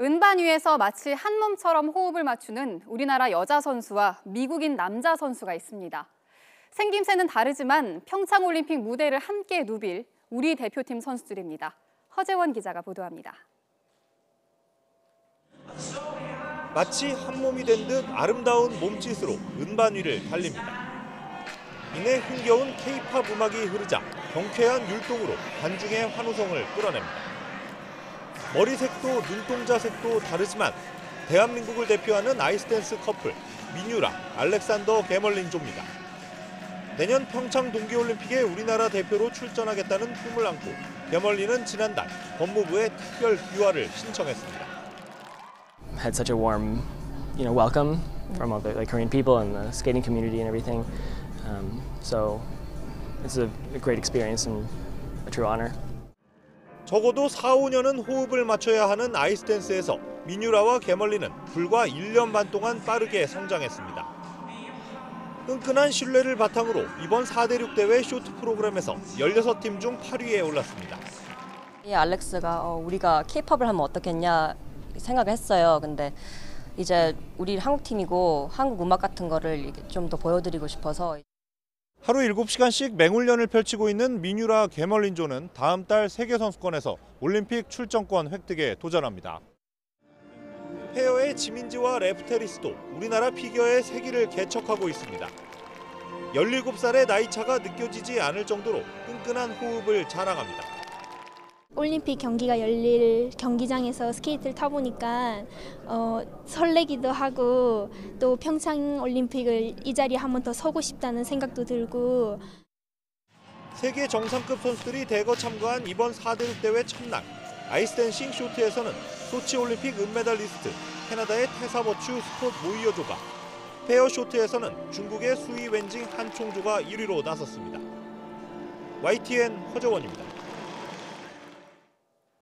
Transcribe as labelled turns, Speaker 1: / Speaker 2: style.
Speaker 1: 은반 위에서 마치 한 몸처럼 호흡을 맞추는 우리나라 여자 선수와 미국인 남자 선수가 있습니다. 생김새는 다르지만 평창올림픽 무대를 함께 누빌 우리 대표팀 선수들입니다. 허재원 기자가 보도합니다.
Speaker 2: 마치 한 몸이 된 듯 아름다운 몸짓으로 은반 위를 달립니다. 이내 흥겨운 K-팝 음악이 흐르자 경쾌한 율동으로 관중의 환호성을 끌어냅니다. 머리 색도 눈동자 색도 다르지만 대한민국을 대표하는 아이스댄스 커플 민유라, 알렉산더 게멀린조입니다. 내년 평창 동계올림픽에 우리나라 대표로 출전하겠다는 꿈을 안고 게멀린은 지난달 법무부에 특별 귀화를 신청했습니다.
Speaker 3: had such a warm, you know, welcome from all the like, Korean people and the skating community and everything. Um, so it's a, a great experience and a true honor.
Speaker 2: 적어도 4, 5년은 호흡을 맞춰야 하는 아이스댄스에서 미뉴라와 게멀리는 불과 1년 반 동안 빠르게 성장했습니다. 끈끈한 신뢰를 바탕으로 이번 4대6 대회 쇼트 프로그램에서 16팀 중 8위에 올랐습니다.
Speaker 4: 이 알렉스가 어, 우리가 케이팝을 하면 어떻겠냐 생각을 했어요. 근데 이제 우리 한국 팀이고 한국 음악 같은 거를 좀 더 보여드리고 싶어서
Speaker 2: 하루 7시간씩 맹훈련을 펼치고 있는 민유라 겜린조는 다음 달 세계선수권에서 올림픽 출전권 획득에 도전합니다. 페어의 지민지와 레프테리스도 우리나라 피겨의 새 길을 개척하고 있습니다. 17살의 나이차가 느껴지지 않을 정도로 끈끈한 호흡을 자랑합니다.
Speaker 5: 올림픽 경기가 열릴 경기장에서 스케이트를 타보니까 어, 설레기도 하고 또 평창 올림픽을 이 자리에 한 번 더 서고 싶다는 생각도 들고
Speaker 2: 세계 정상급 선수들이 대거 참가한 이번 4대륙 대회 첫날 아이스댄싱 쇼트에서는 소치 올림픽 은메달리스트 캐나다의 테사버추 스콧 모이어조가 페어 쇼트에서는 중국의 수이 웬징 한총조가 1위로 나섰습니다. YTN 허재원입니다.